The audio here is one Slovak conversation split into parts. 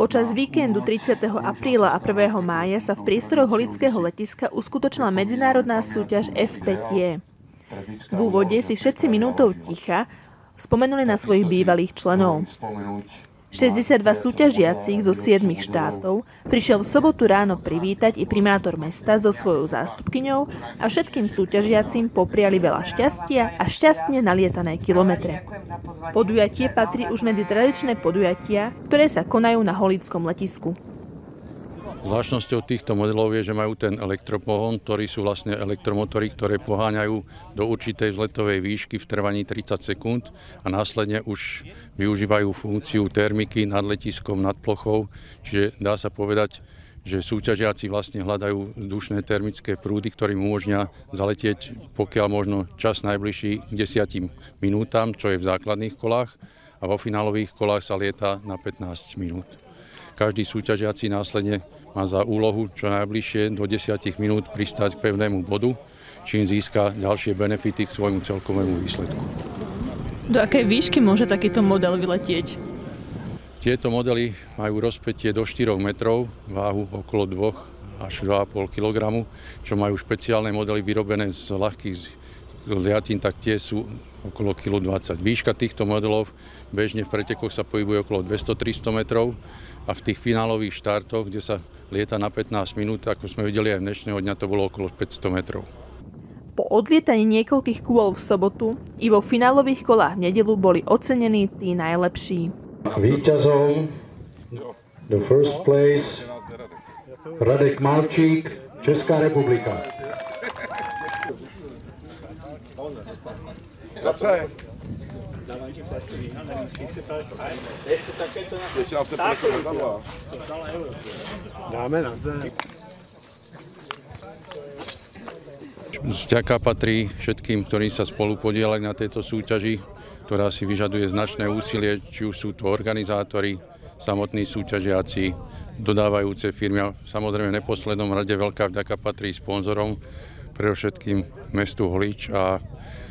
Počas víkendu 30. apríla a 1. mája sa v priestoroch Holického letiska uskutočnila medzinárodná súťaž F5. V úvode si všetci minútou ticha spomenuli na svojich bývalých členov. 62 súťažiacich zo 7 štátov prišiel v sobotu ráno privítať i primátor mesta so svojou zástupkyňou a všetkým súťažiacim popriali veľa šťastia a šťastne nalietané kilometre. Podujatie patrí už medzi tradičné podujatia, ktoré sa konajú na Holickom letisku. Zvláštnosťou týchto modelov je, že majú ten elektropohon, ktorý sú vlastne elektromotory, ktoré poháňajú do určitej vzletovej výšky v trvaní 30 sekúnd a následne už využívajú funkciu termiky nad letiskom, nad plochou. Čiže dá sa povedať, že súťažiaci vlastne hľadajú vzdušné termické prúdy, ktoré im umožňa zaletieť pokiaľ možno čas najbližší k 10 minútam, čo je v základných kolách a vo finálových kolách sa lieta na 15 minút. Každý súťažiaci následne má za úlohu čo najbližšie do 10 minút pristať k pevnému bodu, čím získa ďalšie benefity k svojmu celkovému výsledku. Do akej výšky môže takýto model vyletieť? Tieto modely majú rozpetie do 4 metrov, váhu okolo 2 až 2,5 kg, čo majú špeciálne modely vyrobené z ľahkých liatín, tak tie sú okolo 1,20 kg. Výška týchto modelov bežne v pretekoch sa pohybuje okolo 200-300 metrov a v tých finálových štartoch, kde sa lieta na 15 minút, ako sme videli aj dnešného dňa, to bolo okolo 500 metrov. Po odlietaní niekoľkých kôl v sobotu i vo finálových kolách v nedelu boli ocenení tí najlepší. Výťazom the first place Radek Malčík, Česká republika. Dobře. Ti flašku vína, si na... Nám Dáme na zem. Vďaka patrí všetkým, ktorí sa spolu podielali na tejto súťaži, ktorá si vyžaduje značné úsilie, či už sú to organizátori, samotní súťažiaci, dodávajúce firmy a samozrejme v neposlednom rade veľká vďaka patrí sponzorom, predovšetkým mestu Holič a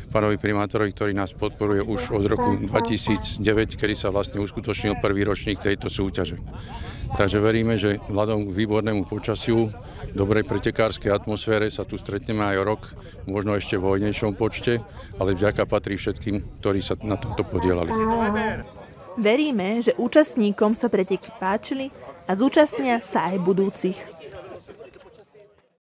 pánovi primátorovi, ktorý nás podporuje už od roku 2009, kedy sa vlastne uskutočnil prvý ročník tejto súťaže. Takže veríme, že vzhľadom k výbornému počasiu, dobrej pretekárskej atmosfére sa tu stretneme aj rok, možno ešte v vojnejšom počte, ale vďaka patrí všetkým, ktorí sa na tomto podielali. Veríme, že účastníkom sa preteky páčili a zúčastnia sa aj budúcich.